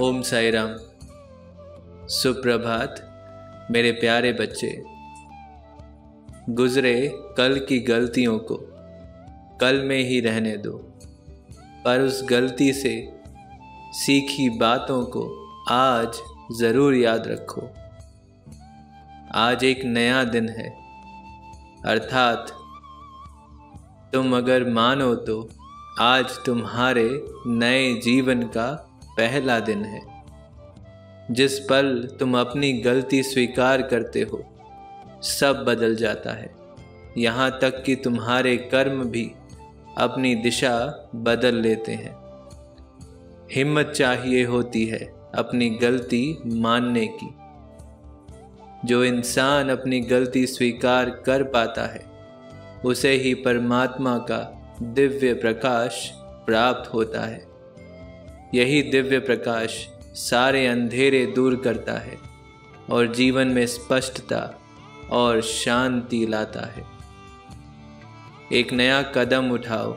ओम साई राम सुप्रभात, मेरे प्यारे बच्चे। गुजरे कल की गलतियों को, कल में ही रहने दो। पर उस गलती से सीखी बातों को आज ज़रूर याद रखो। आज एक नया दिन है। अर्थात, तुम अगर मानो तो आज तुम्हारे नए जीवन का पहला दिन है, जिस पल तुम अपनी गलती स्वीकार करते हो, सब बदल जाता है। यहाँ तक कि तुम्हारे कर्म भी अपनी दिशा बदल लेते हैं। हिम्मत चाहिए होती है अपनी गलती मानने की। जो इंसान अपनी गलती स्वीकार कर पाता है, उसे ही परमात्मा का दिव्य प्रकाश प्राप्त होता है। यही दिव्य प्रकाश सारे अंधेरे दूर करता है और जीवन में स्पष्टता और शांति लाता है। एक नया कदम उठाओ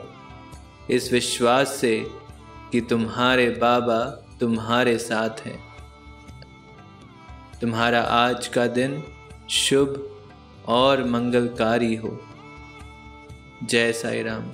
इस विश्वास से कि तुम्हारे बाबा तुम्हारे साथ हैं। तुम्हारा आज का दिन शुभ और मंगलकारी हो। जय साई राम